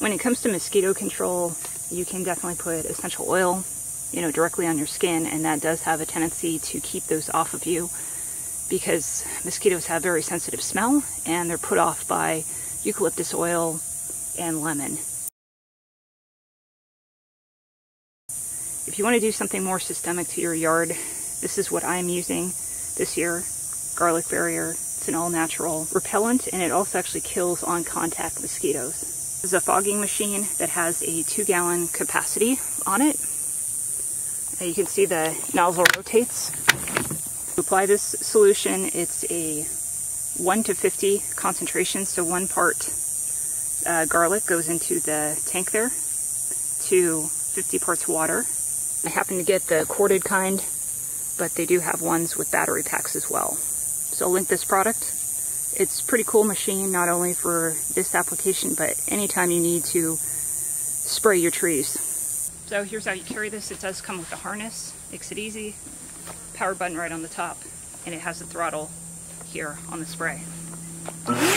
When it comes to mosquito control, you can definitely put essential oil, you know, directly on your skin, and that does have a tendency to keep those off of you because mosquitoes have very sensitive smell and they're put off by eucalyptus oil and lemon. If you want to do something more systemic to your yard, this is what I'm using this year. Garlic barrier. It's an all-natural repellent and it also actually kills on contact mosquitoes. This is a fogging machine that has a two gallon capacity on it. You can see the nozzle rotates. To apply this solution, it's a 1 to 50 concentration, so one part uh, garlic goes into the tank there to 50 parts water. I happen to get the corded kind, but they do have ones with battery packs as well. So I'll link this product. It's a pretty cool machine, not only for this application, but anytime you need to spray your trees. So here's how you carry this. It does come with a harness, makes it easy. Power button right on the top, and it has a throttle here on the spray. Mm-hmm.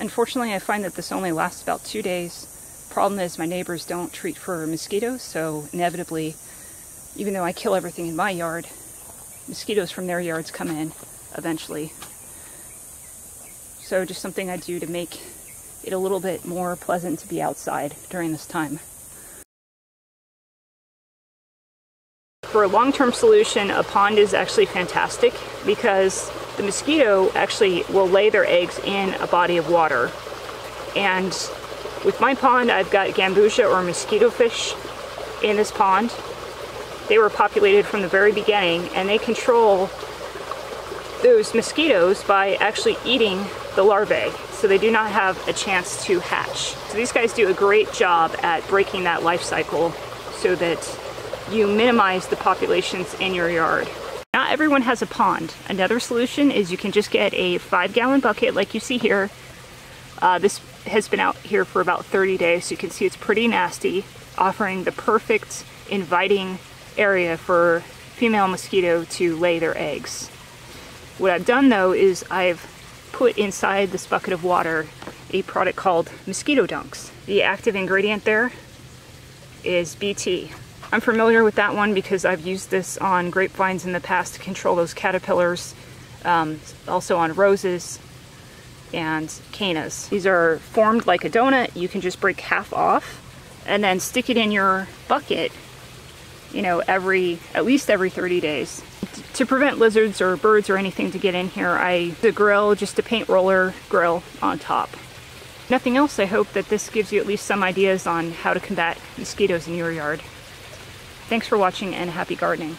Unfortunately, I find that this only lasts about two days. Problem is, my neighbors don't treat for mosquitoes, so inevitably, even though I kill everything in my yard, mosquitoes from their yards come in eventually. So just something I do to make it a little bit more pleasant to be outside during this time. For a long-term solution, a pond is actually fantastic because the mosquito actually will lay their eggs in a body of water. And with my pond, I've got gambusia or mosquito fish in this pond. They were populated from the very beginning and they control those mosquitoes by actually eating the larvae. So they do not have a chance to hatch. So these guys do a great job at breaking that life cycle so that you minimize the populations in your yard. Everyone has a pond. Another solution is you can just get a five gallon bucket like you see here. Uh, this has been out here for about 30 days, so you can see it's pretty nasty, offering the perfect inviting area for female mosquito to lay their eggs. What I've done though is I've put inside this bucket of water a product called Mosquito Dunks. The active ingredient there is BT, I'm familiar with that one because I've used this on grapevines in the past to control those caterpillars, um, also on roses and cannas. These are formed like a donut. You can just break half off and then stick it in your bucket, you know, every, at least every 30 days. To prevent lizards or birds or anything to get in here, I the grill, just a paint roller grill on top. Nothing else, I hope that this gives you at least some ideas on how to combat mosquitoes in your yard. Thanks for watching and happy gardening.